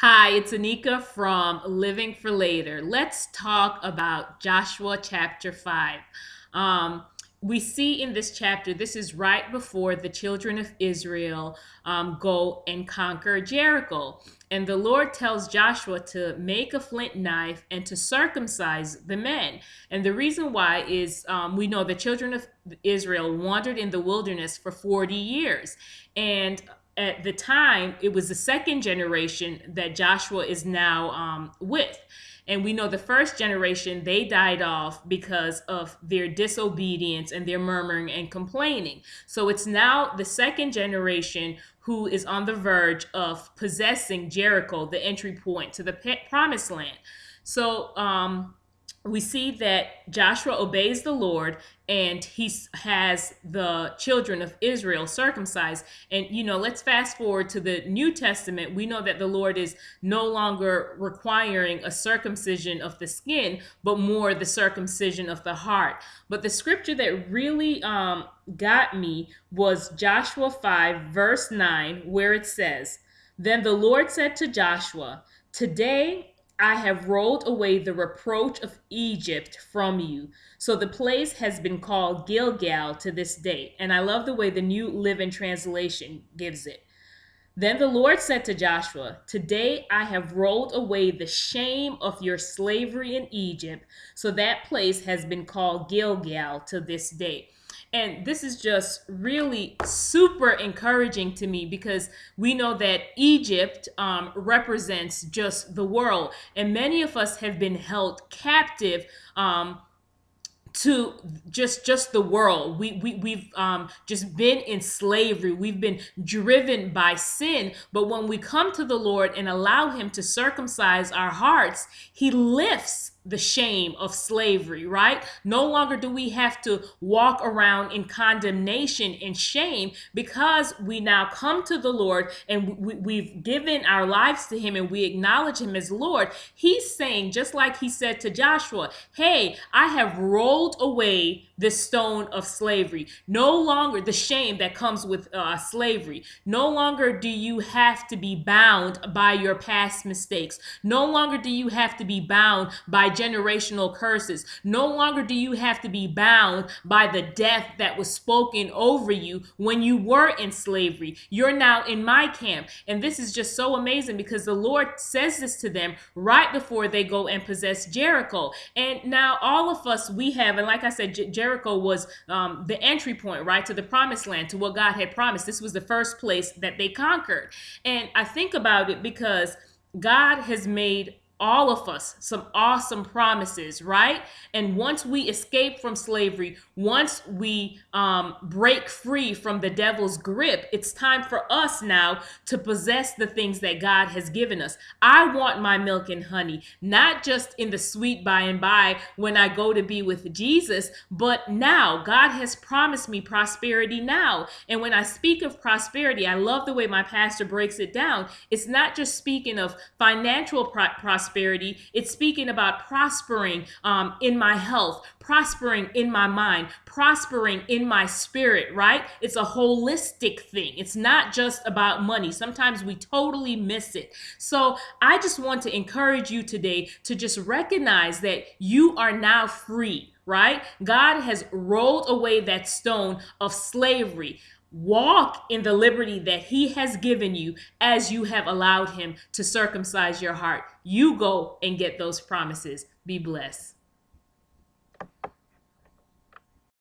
Hi, it's Anika from Living for Later. Let's talk about Joshua chapter 5. Um, we see in this chapter, this is right before the children of Israel um, go and conquer Jericho. And the Lord tells Joshua to make a flint knife and to circumcise the men. And the reason why is um, we know the children of Israel wandered in the wilderness for 40 years. And at the time, it was the second generation that Joshua is now um, with. And we know the first generation, they died off because of their disobedience and their murmuring and complaining. So it's now the second generation who is on the verge of possessing Jericho, the entry point to the promised land. So, um, we see that Joshua obeys the Lord and he has the children of Israel circumcised. And, you know, let's fast forward to the New Testament. We know that the Lord is no longer requiring a circumcision of the skin, but more the circumcision of the heart. But the scripture that really um, got me was Joshua 5, verse 9, where it says, Then the Lord said to Joshua, Today I have rolled away the reproach of Egypt from you. So the place has been called Gilgal to this day. And I love the way the New Living Translation gives it. Then the Lord said to Joshua, Today I have rolled away the shame of your slavery in Egypt. So that place has been called Gilgal to this day. And this is just really super encouraging to me because we know that Egypt um, represents just the world. And many of us have been held captive. Um, to just just the world we, we we've um just been in slavery we've been driven by sin but when we come to the lord and allow him to circumcise our hearts he lifts the shame of slavery, right? No longer do we have to walk around in condemnation and shame because we now come to the Lord and we, have given our lives to Him and we acknowledge Him as Lord. He's saying, just like He said to Joshua, Hey, I have rolled away the stone of slavery. No longer the shame that comes with uh, slavery. No longer do you have to be bound by your past mistakes. No longer do you have to be bound by generational curses. No longer do you have to be bound by the death that was spoken over you when you were in slavery. You're now in my camp. And this is just so amazing because the Lord says this to them right before they go and possess Jericho. And now all of us, we have, and like I said, Jericho Jericho was um, the entry point, right, to the promised land, to what God had promised. This was the first place that they conquered. And I think about it because God has made all of us some awesome promises, right? And once we escape from slavery, once we um, break free from the devil's grip, it's time for us now to possess the things that God has given us. I want my milk and honey, not just in the sweet by and by when I go to be with Jesus, but now. God has promised me prosperity now. And when I speak of prosperity, I love the way my pastor breaks it down. It's not just speaking of financial prosperity prosperity. It's speaking about prospering um, in my health, prospering in my mind, prospering in my spirit, right? It's a holistic thing. It's not just about money. Sometimes we totally miss it. So I just want to encourage you today to just recognize that you are now free right? God has rolled away that stone of slavery. Walk in the liberty that he has given you as you have allowed him to circumcise your heart. You go and get those promises. Be blessed.